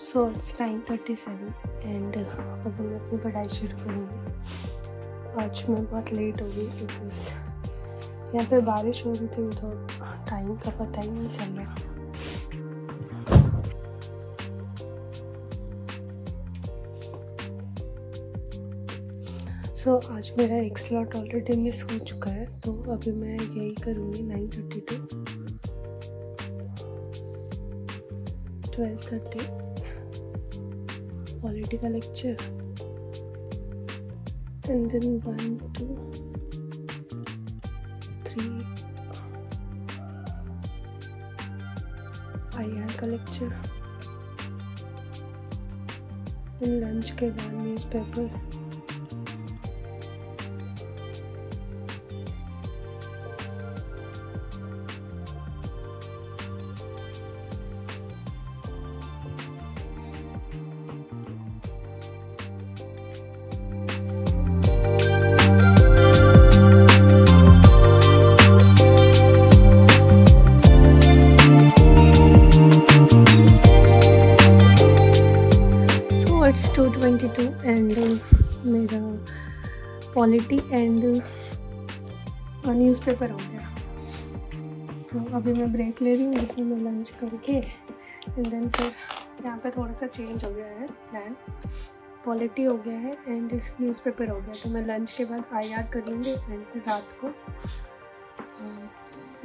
So it's nine thirty seven and अब मैं अपनी पढ़ाई शुरू करूँगी। आज मैं बहुत लेट हो गई बिकॉज़ यहाँ पे बारिश हो रही थी तो टाइम का पता ही नहीं चल रहा। सो so, आज मेरा एक स्लॉट ऑलरेडी मिस हो चुका है तो अभी मैं यही करूँगी nine thirty to twelve thirty polity का lecture and then one to three I R का लेक्चर लंच के बाद न्यूज़पेपर एंड मेरा पॉलिटी एंड न्यूज़पेपर हो गया। तो अभी मैं ब्रेक ले रही हूँ, जिसमें मैं लंच करके एंड देन फिर यहाँ पे थोड़ा सा चेंज हो गया है प्लान पॉलिटी हो गया है एंड न्यूज़पेपर हो गया। तो मैं लंच के बाद आई आर कर लूँगी एंड फिर रात को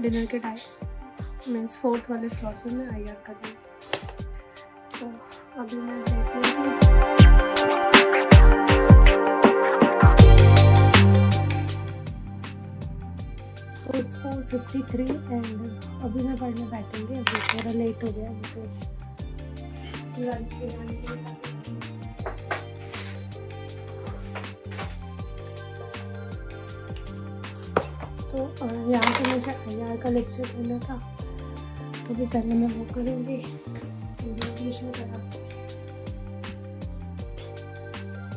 डिनर के टाइम मीन्स फोर्थ वाले स्लॉट में मैं आई आर कर लूँगी। तो अभी मैं देख रही फिफ्टी थ्री एंड अभी मैं पढ़ने बैठेंगे, अभी थोड़ा लेट हो गया बिकॉज़ तो यहाँ पे मुझे आई आर का लेक्चर देना था तो भी पहले मैं वो करूँगी। एडमिशन करा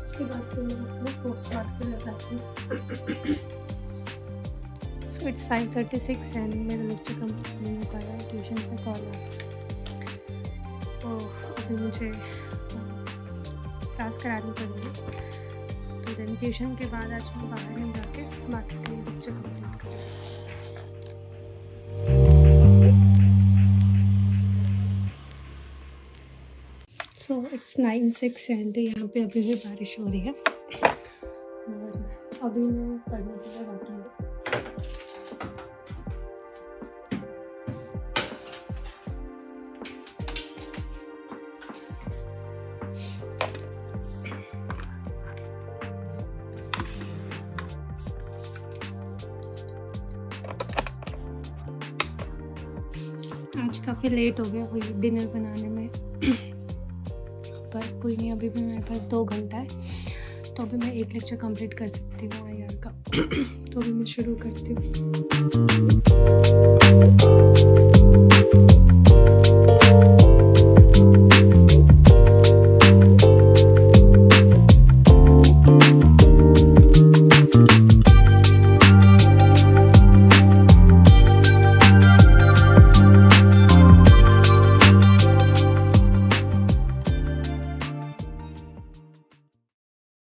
उसके बाद फिर मैं अपने कोर्स स्टार्ट कर लगाती so it's five thirty six and मेरा लेक्चर कंप्लीट नहीं हो पाया। ट्यूशन से कॉल आया। तो अभी मुझे क्लास करानी पड़ेगी। तो देन ट्यूशन के बाद आज मैं बाहर नहीं जाके, बाकी के लेक्चर कंप्लीट करूँगी so it's nine six and यहाँ पे अभी भी बारिश हो रही है। और अभी मैं पढ़ने के लिए बैठूँगी आज काफ़ी लेट हो गया हुई डिनर बनाने में। पर कोई नहीं, अभी भी मेरे पास दो घंटा है तो अभी मैं एक लेक्चर कंप्लीट कर सकती हूँ आई का। तो अभी मैं शुरू करती हूँ।